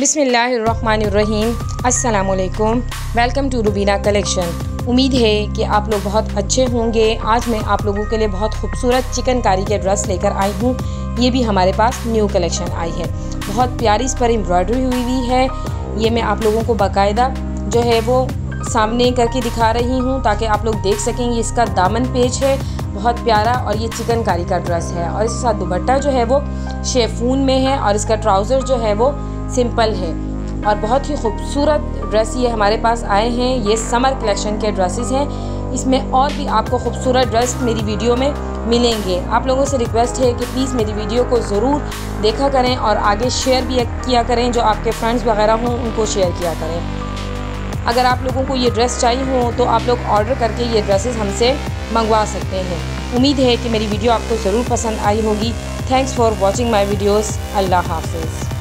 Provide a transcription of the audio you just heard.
बिसमीम अस्सलामुअलैकुम। Welcome to Rubina collection. उम्मीद है कि आप लोग बहुत अच्छे होंगे। आज मैं आप लोगों के लिए बहुत खूबसूरत चिकनकारी के ड्रेस लेकर आई हूँ। ये भी हमारे पास न्यू कलेक्शन आई है। बहुत प्यारी इस पर एम्ब्रॉयडरी हुई हुई है। ये मैं आप लोगों को बाकायदा जो है वो सामने करके दिखा रही हूँ ताकि आप लोग देख सकें ये इसका दामन पेज है। बहुत प्यारा और ये चिकनकारी का ड्रेस है। और इसके साथ दुपट्टा जो है वो शेफून में है और इसका ट्राउज़र जो है वो सिंपल है और बहुत ही खूबसूरत ड्रेस ये हमारे पास आए हैं। ये समर कलेक्शन के ड्रेसेस हैं। इसमें और भी आपको खूबसूरत ड्रेस मेरी वीडियो में मिलेंगे। आप लोगों से रिक्वेस्ट है कि प्लीज़ मेरी वीडियो को ज़रूर देखा करें और आगे शेयर भी किया करें, जो आपके फ्रेंड्स वगैरह हों, उनको शेयर किया करें। अगर आप लोगों को ये ड्रेस चाहिए हो तो आप लोग ऑर्डर करके ये ड्रेसेस हमसे मंगवा सकते हैं। उम्मीद है कि मेरी वीडियो आपको ज़रूर पसंद आई होगी। Thanks for watching my videos अल्लाह हाफिज़।